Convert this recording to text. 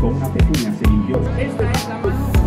con una pezuña se limpió.